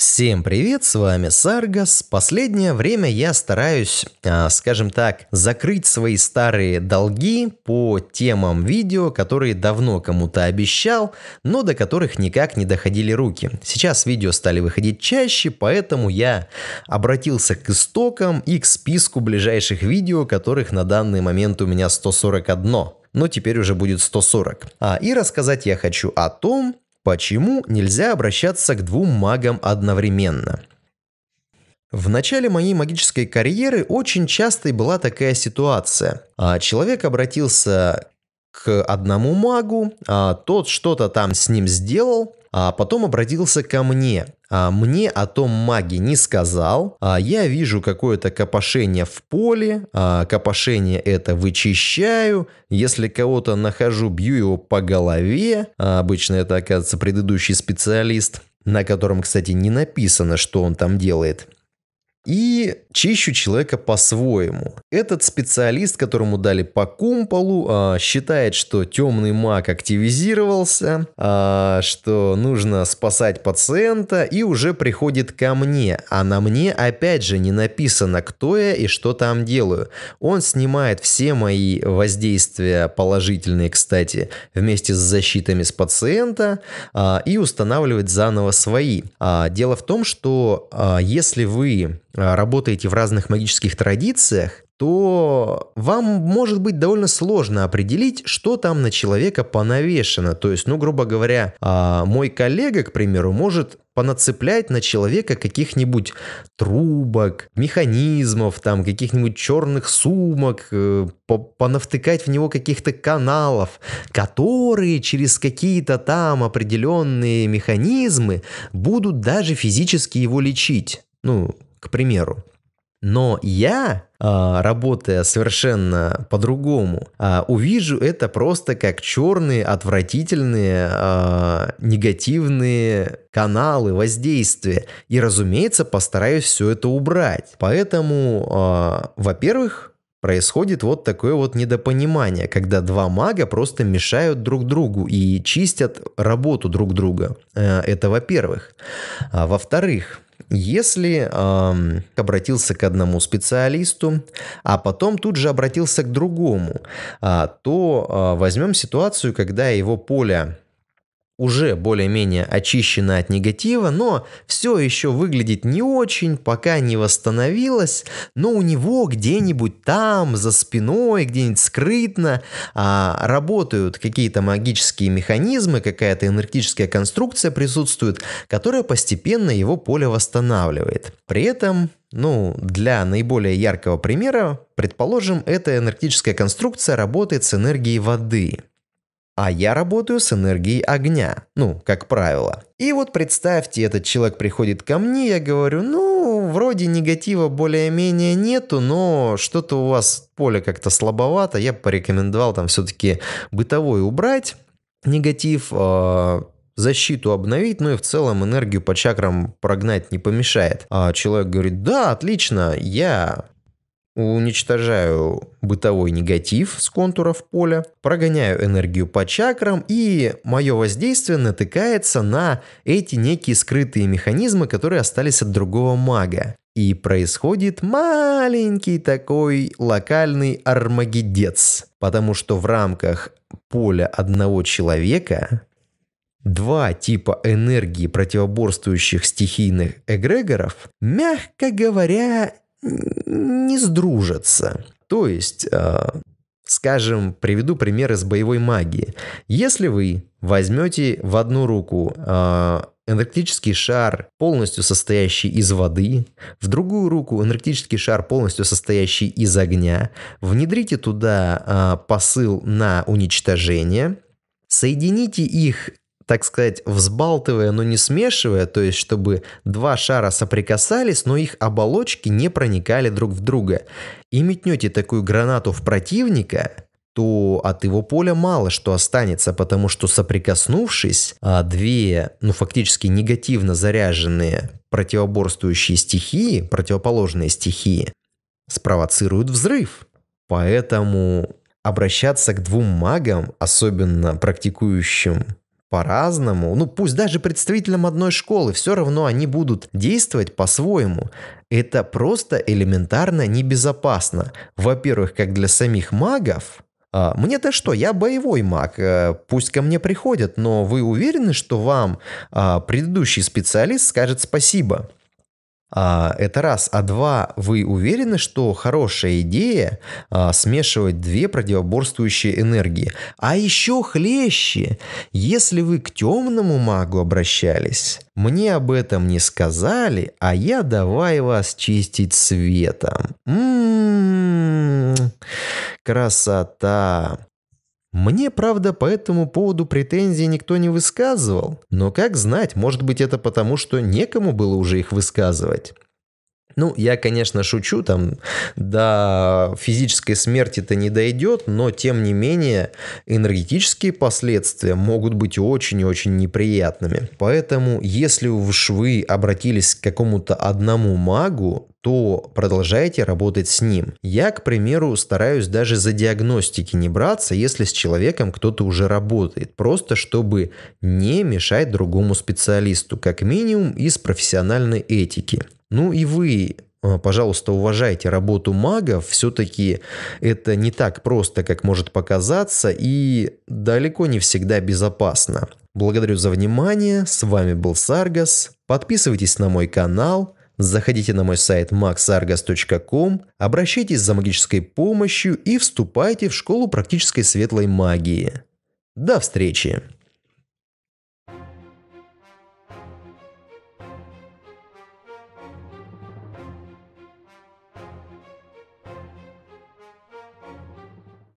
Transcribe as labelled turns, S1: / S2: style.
S1: Всем привет, с вами Саргас. Последнее время я стараюсь, а, скажем так, закрыть свои старые долги по темам видео, которые давно кому-то обещал, но до которых никак не доходили руки. Сейчас видео стали выходить чаще, поэтому я обратился к истокам и к списку ближайших видео, которых на данный момент у меня 141 но теперь уже будет 140. А, и рассказать я хочу о том, Почему нельзя обращаться к двум магам одновременно? В начале моей магической карьеры очень частой была такая ситуация. А, человек обратился к одному магу, а тот что-то там с ним сделал, а потом обратился ко мне. А мне о том маге не сказал, а я вижу какое-то копошение в поле, а копошение это вычищаю, если кого-то нахожу, бью его по голове, обычно это оказывается предыдущий специалист, на котором, кстати, не написано, что он там делает и чищу человека по-своему. Этот специалист, которому дали по кумполу, а, считает, что темный маг активизировался, а, что нужно спасать пациента и уже приходит ко мне. А на мне опять же не написано, кто я и что там делаю. Он снимает все мои воздействия положительные, кстати, вместе с защитами с пациента а, и устанавливает заново свои. Дело в том, что если вы работаете в разных магических традициях, то вам может быть довольно сложно определить, что там на человека понавешено. То есть, ну, грубо говоря, а, мой коллега, к примеру, может понацеплять на человека каких-нибудь трубок, механизмов, там, каких-нибудь черных сумок, э, понавтыкать в него каких-то каналов, которые через какие-то там определенные механизмы будут даже физически его лечить. Ну, к примеру. Но я, а, работая совершенно по-другому, а, увижу это просто как черные, отвратительные, а, негативные каналы воздействия. И, разумеется, постараюсь все это убрать. Поэтому, во-первых, происходит вот такое вот недопонимание, когда два мага просто мешают друг другу и чистят работу друг друга. Э, это во-первых. Во-вторых, если э, обратился к одному специалисту, а потом тут же обратился к другому, э, то э, возьмем ситуацию, когда его поле уже более-менее очищена от негатива, но все еще выглядит не очень, пока не восстановилась, но у него где-нибудь там, за спиной, где-нибудь скрытно а, работают какие-то магические механизмы, какая-то энергетическая конструкция присутствует, которая постепенно его поле восстанавливает. При этом ну, для наиболее яркого примера, предположим, эта энергетическая конструкция работает с энергией воды а я работаю с энергией огня, ну, как правило. И вот представьте, этот человек приходит ко мне, я говорю, ну, вроде негатива более-менее нету, но что-то у вас поле как-то слабовато, я порекомендовал там все-таки бытовой убрать негатив, э, защиту обновить, ну и в целом энергию по чакрам прогнать не помешает. А человек говорит, да, отлично, я уничтожаю бытовой негатив с контуров поля, прогоняю энергию по чакрам, и мое воздействие натыкается на эти некие скрытые механизмы, которые остались от другого мага. И происходит маленький такой локальный армагедец, потому что в рамках поля одного человека два типа энергии противоборствующих стихийных эгрегоров, мягко говоря, не сдружатся. То есть, э, скажем, приведу пример из боевой магии. Если вы возьмете в одну руку э, энергетический шар, полностью состоящий из воды, в другую руку энергетический шар, полностью состоящий из огня, внедрите туда э, посыл на уничтожение, соедините их так сказать, взбалтывая, но не смешивая, то есть чтобы два шара соприкасались, но их оболочки не проникали друг в друга. И метнете такую гранату в противника, то от его поля мало что останется, потому что соприкоснувшись, а две, ну фактически негативно заряженные противоборствующие стихии, противоположные стихии, спровоцируют взрыв. Поэтому обращаться к двум магам, особенно практикующим по-разному, ну пусть даже представителям одной школы, все равно они будут действовать по-своему. Это просто элементарно небезопасно. Во-первых, как для самих магов, а, мне-то что, я боевой маг, э, пусть ко мне приходят, но вы уверены, что вам а, предыдущий специалист скажет спасибо? А, это раз. А два, вы уверены, что хорошая идея а, смешивать две противоборствующие энергии? А еще хлеще, если вы к темному магу обращались, мне об этом не сказали, а я давай вас чистить светом. М-м-м, красота. Мне, правда, по этому поводу претензий никто не высказывал, но как знать, может быть это потому, что некому было уже их высказывать. Ну, я, конечно, шучу, там до физической смерти-то не дойдет, но тем не менее энергетические последствия могут быть очень и очень неприятными. Поэтому, если уж вы обратились к какому-то одному магу, то продолжайте работать с ним. Я, к примеру, стараюсь даже за диагностики не браться, если с человеком кто-то уже работает, просто чтобы не мешать другому специалисту, как минимум из профессиональной этики. Ну и вы э, пожалуйста, уважайте работу магов. Все-таки это не так просто, как может показаться, и далеко не всегда безопасно. Благодарю за внимание. С вами был Саргас. Подписывайтесь на мой канал. Заходите на мой сайт maxargas.com, обращайтесь за магической помощью и вступайте в школу практической светлой магии. До встречи!